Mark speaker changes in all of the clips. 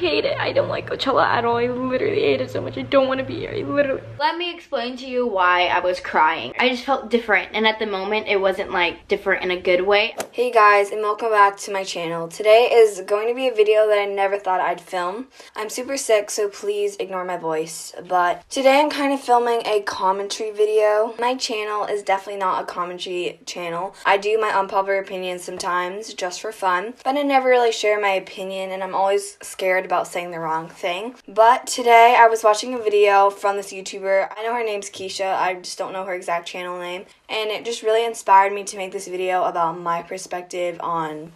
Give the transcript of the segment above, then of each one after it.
Speaker 1: hate it. I don't like Coachella at all. I literally hate it so much. I don't want to be here. I literally.
Speaker 2: Let me explain to you why I was crying. I just felt different, and at the moment, it wasn't like different in a good way.
Speaker 3: Hey guys, and welcome back to my channel. Today is going to be a video that I never thought I'd film. I'm super sick, so please ignore my voice. But today I'm kind of filming a commentary video. My channel is definitely not a commentary channel. I do my unpopular opinions sometimes just for fun, but I never really share my opinion, and I'm always scared about saying the wrong thing. But today I was watching a video from this YouTuber. I know her name's Keisha, I just don't know her exact channel name. And it just really inspired me to make this video about my perspective on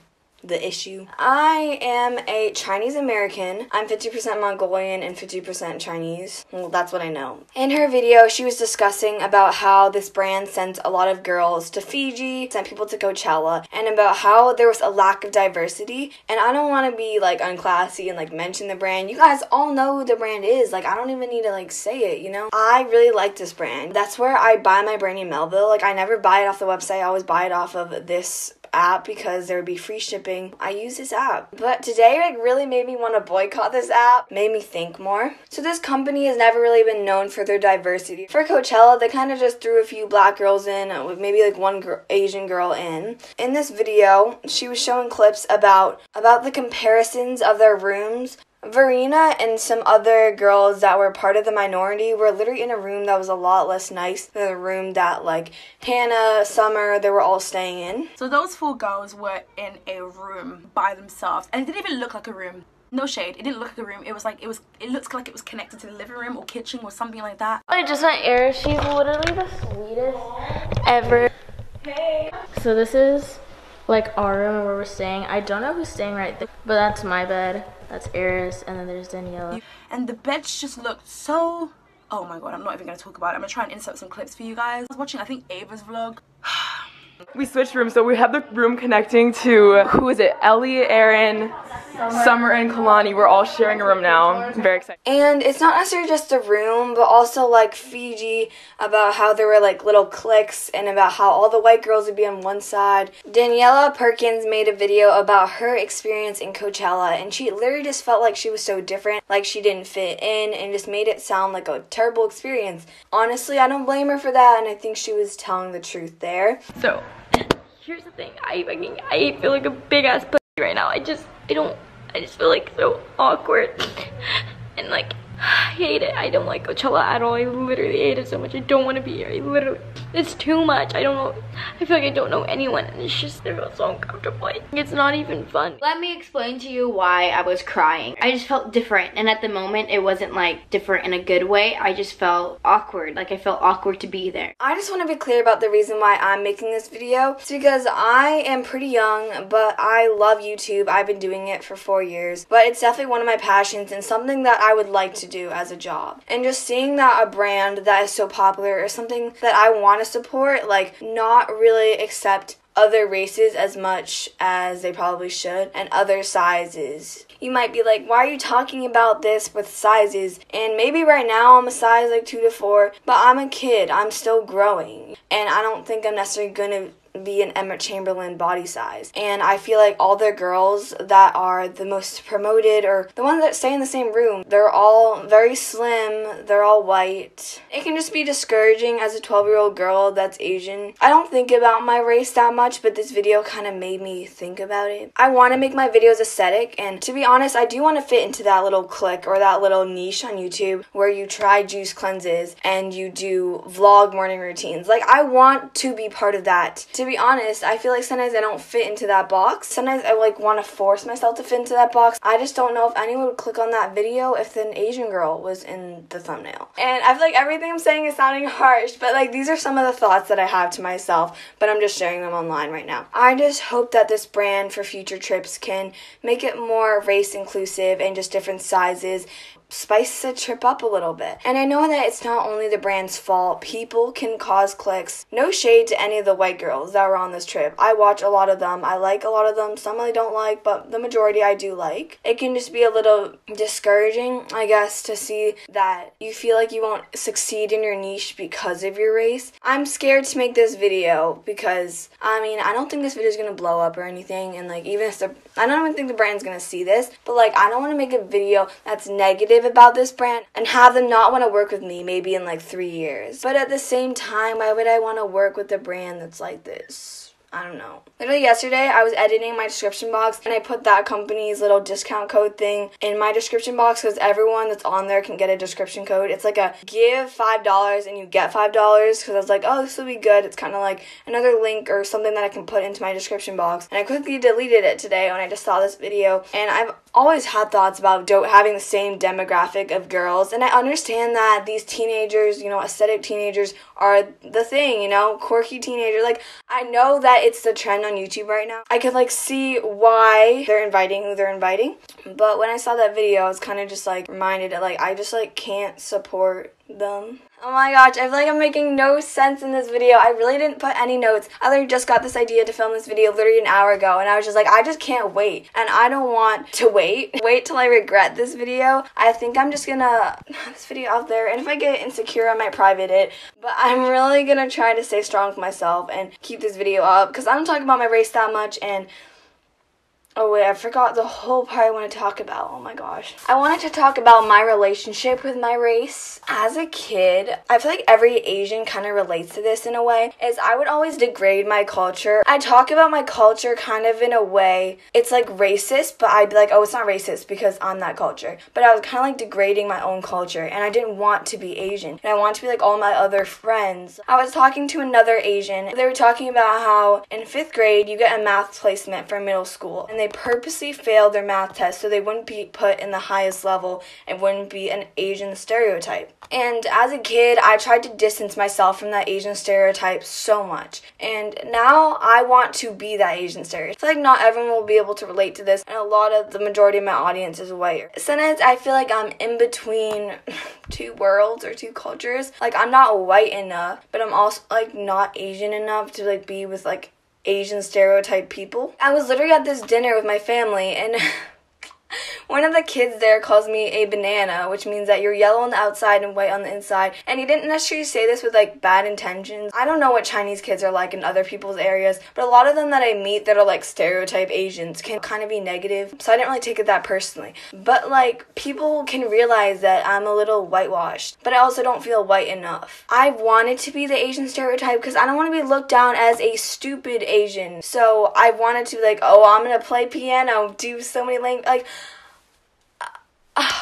Speaker 3: the issue. I am a Chinese American. I'm 50% Mongolian and 50% Chinese. Well, that's what I know. In her video, she was discussing about how this brand sent a lot of girls to Fiji, sent people to Coachella, and about how there was a lack of diversity. And I don't want to be like unclassy and like mention the brand. You guys all know who the brand is. Like, I don't even need to like say it, you know? I really like this brand. That's where I buy my Brandy Melville. Like, I never buy it off the website. I always buy it off of this app because there would be free shipping. I use this app. But today like really made me want to boycott this app, made me think more. So this company has never really been known for their diversity. For Coachella, they kind of just threw a few black girls in, uh, with maybe like one Asian girl in. In this video, she was showing clips about about the comparisons of their rooms Vereena and some other girls that were part of the minority were literally in a room that was a lot less nice than the room that like Hannah, Summer, they were all staying in.
Speaker 4: So those four girls were in a room by themselves and it didn't even look like a room. No shade, it didn't look like a room. It was like it was it looks like it was connected to the living room or kitchen or something like that.
Speaker 1: I just met Eris. She's literally the sweetest ever. Hey. So this is like our room where we're staying. I don't know who's staying right there, but that's my bed. That's Eris, and then there's Daniella.
Speaker 4: And the beds just looked so. Oh my god, I'm not even gonna talk about it. I'm gonna try and insert some clips for you guys. I was watching, I think, Ava's vlog.
Speaker 5: we switched rooms, so we have the room connecting to who is it? Ellie, Aaron, Summer and Kalani, we're all sharing a room now. I'm very excited.
Speaker 3: And it's not necessarily just a room, but also like Fiji, about how there were like little cliques and about how all the white girls would be on one side. Daniella Perkins made a video about her experience in Coachella, and she literally just felt like she was so different, like she didn't fit in, and just made it sound like a terrible experience. Honestly, I don't blame her for that, and I think she was telling the truth there.
Speaker 1: So, here's the thing. I fucking, I feel like a big ass pussy right now. I just, I don't, I just feel like so awkward. and like, I hate it. I don't like Coachella at all. I literally hate it so much. I don't want to be here. I literally, it's too much. I don't know. I feel like I don't know anyone, and it's just I feel so uncomfortable. It's not even fun.
Speaker 2: Let me explain to you why I was crying. I just felt different, and at the moment, it wasn't like different in a good way. I just felt awkward. Like I felt awkward to be there.
Speaker 3: I just want to be clear about the reason why I'm making this video. It's because I am pretty young, but I love YouTube. I've been doing it for four years, but it's definitely one of my passions and something that I would like to do as a job. And just seeing that a brand that is so popular is something that I want to support, like not really accept other races as much as they probably should and other sizes. You might be like, why are you talking about this with sizes? And maybe right now I'm a size like 2 to 4, but I'm a kid. I'm still growing. And I don't think I'm necessarily going to be an Emma Chamberlain body size. And I feel like all the girls that are the most promoted or the ones that stay in the same room, they're all very slim, they're all white. It can just be discouraging as a 12 year old girl that's Asian. I don't think about my race that much, but this video kind of made me think about it. I want to make my videos aesthetic, and to be honest, I do want to fit into that little clique or that little niche on YouTube where you try juice cleanses and you do vlog morning routines. Like, I want to be part of that. To be honest, I feel like sometimes I don't fit into that box. Sometimes I like want to force myself to fit into that box. I just don't know if anyone would click on that video if an Asian girl was in the thumbnail. And I feel like everything I'm saying is sounding harsh, but like these are some of the thoughts that I have to myself, but I'm just sharing them online right now. I just hope that this brand for future trips can make it more race inclusive and just different sizes spice the trip up a little bit. And I know that it's not only the brand's fault. People can cause cliques. No shade to any of the white girls that were on this trip. I watch a lot of them. I like a lot of them. Some I don't like, but the majority I do like. It can just be a little discouraging, I guess, to see that you feel like you won't succeed in your niche because of your race. I'm scared to make this video because I mean, I don't think this video is to blow up or anything and like even if the I don't even think the brand's to see this, but like I don't want to make a video that's negative about this brand and have them not want to work with me maybe in like 3 years. But at the same time, why would I want to work with a brand that's like this? I don't know. Literally yesterday, I was editing my description box and I put that company's little discount code thing in my description box because everyone that's on there can get a description code. It's like a give $5 and you get $5 because I was like, oh, this will be good. It's kind of like another link or something that I can put into my description box. And I quickly deleted it today when I just saw this video. And I've always had thoughts about do- having the same demographic of girls. And I understand that these teenagers, you know, aesthetic teenagers are the thing, you know, quirky teenager. Like, I know that it's the trend on YouTube right now. I could like see why they're inviting who they're inviting. But when I saw that video, I was kind of just like reminded like I just like can't support them. Oh my gosh, I feel like I'm making no sense in this video. I really didn't put any notes. I literally just got this idea to film this video literally an hour ago and I was just like, I just can't wait. And I don't want to wait. Wait till I regret this video. I think I'm just gonna have this video out there and if I get insecure I might private it. But I'm really gonna try to stay strong with myself and keep this video up because I don't talk about my race that much and Oh wait, I forgot the whole part I want to talk about. Oh my gosh. I wanted to talk about my relationship with my race. As a kid, I feel like every Asian kind of relates to this in a way, is I would always degrade my culture. I talk about my culture kind of in a way, it's like racist, but I'd be like, oh, it's not racist because I'm that culture. But I was kind of like degrading my own culture, and I didn't want to be Asian. And I want to be like all my other friends. I was talking to another Asian. They were talking about how in fifth grade, you get a math placement for middle school. And they purposely failed their math test so they wouldn't be put in the highest level and wouldn't be an Asian stereotype. And as a kid, I tried to distance myself from that Asian stereotype so much. And now I want to be that Asian stereotype. Like not everyone will be able to relate to this, and a lot of the majority of my audience is white. Sometimes I feel like I'm in between two worlds or two cultures. Like I'm not white enough, but I'm also like not Asian enough to like be with like Asian stereotype people. I was literally at this dinner with my family and One of the kids there calls me a banana, which means that you're yellow on the outside and white on the inside. And he didn't necessarily say this with like bad intentions. I don't know what Chinese kids are like in other people's areas, but a lot of them that I meet that are like stereotype Asians can kind of be negative. So I didn't really take it that personally. But like people can realize that I'm a little whitewashed, but I also don't feel white enough. I wanted to be the Asian stereotype because I don't want to be looked down as a stupid Asian. So I wanted to be like, oh, I'm gonna play piano, do so many languages. Like, like,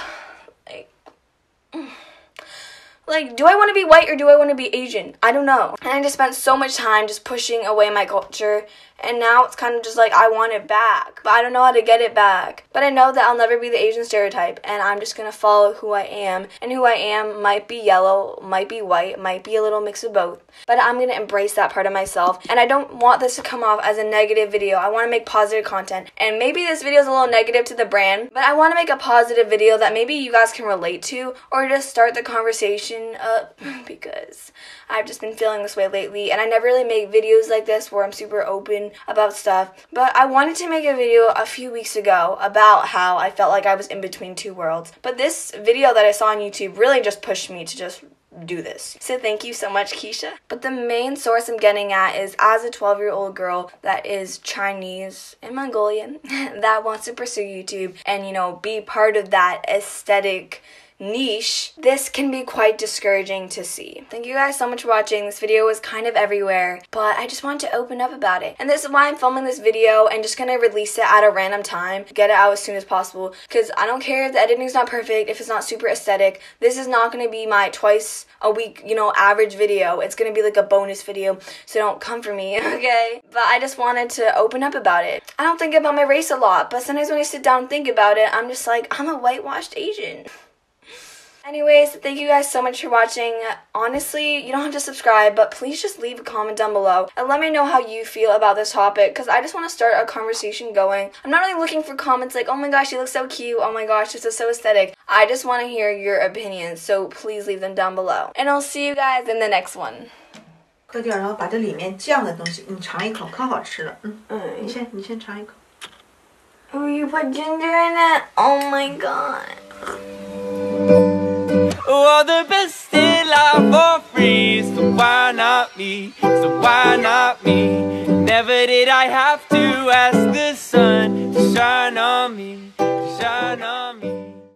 Speaker 3: like, do I want to be white or do I want to be Asian? I don't know. And I just spent so much time just pushing away my culture and now it's kind of just like I want it back, but I don't know how to get it back. But I know that I'll never be the Asian stereotype, and I'm just gonna follow who I am. And who I am might be yellow, might be white, might be a little mix of both. But I'm gonna embrace that part of myself, and I don't want this to come off as a negative video. I wanna make positive content. And maybe this video is a little negative to the brand, but I wanna make a positive video that maybe you guys can relate to, or just start the conversation up because I've just been feeling this way lately, and I never really make videos like this where I'm super open about stuff. But I wanted to make a video a few weeks ago about how I felt like I was in between two worlds. But this video that I saw on YouTube really just pushed me to just do this. So thank you so much, Keisha. But the main source I'm getting at is as a 12 year old girl that is Chinese and Mongolian that wants to pursue YouTube and, you know, be part of that aesthetic niche, this can be quite discouraging to see. Thank you guys so much for watching. This video was kind of everywhere, but I just wanted to open up about it. And this is why I'm filming this video and just gonna release it at a random time, get it out as soon as possible, because I don't care if the editing's not perfect, if it's not super aesthetic. This is not gonna be my twice a week, you know, average video. It's gonna be like a bonus video, so don't come for me, okay? But I just wanted to open up about it. I don't think about my race a lot, but sometimes when I sit down and think about it, I'm just like, I'm a whitewashed Asian. Anyways, thank you guys so much for watching. Honestly, you don't have to subscribe, but please just leave a comment down below and let me know how you feel about this topic because I just want to start a conversation going. I'm not really looking for comments like, oh my gosh, you look so cute, oh my gosh, this is so aesthetic. I just want to hear your opinions, so please leave them down below. And I'll see you guys in the next one.
Speaker 6: 搁点儿，然后把这里面酱的东西，你尝一口，可好吃了。嗯，你先你先尝一口。
Speaker 3: Oh, you put ginger in it? Oh my god.
Speaker 7: Oh, the best in life for free, so why not me? So why not me? Never did I have to ask the sun to shine on me.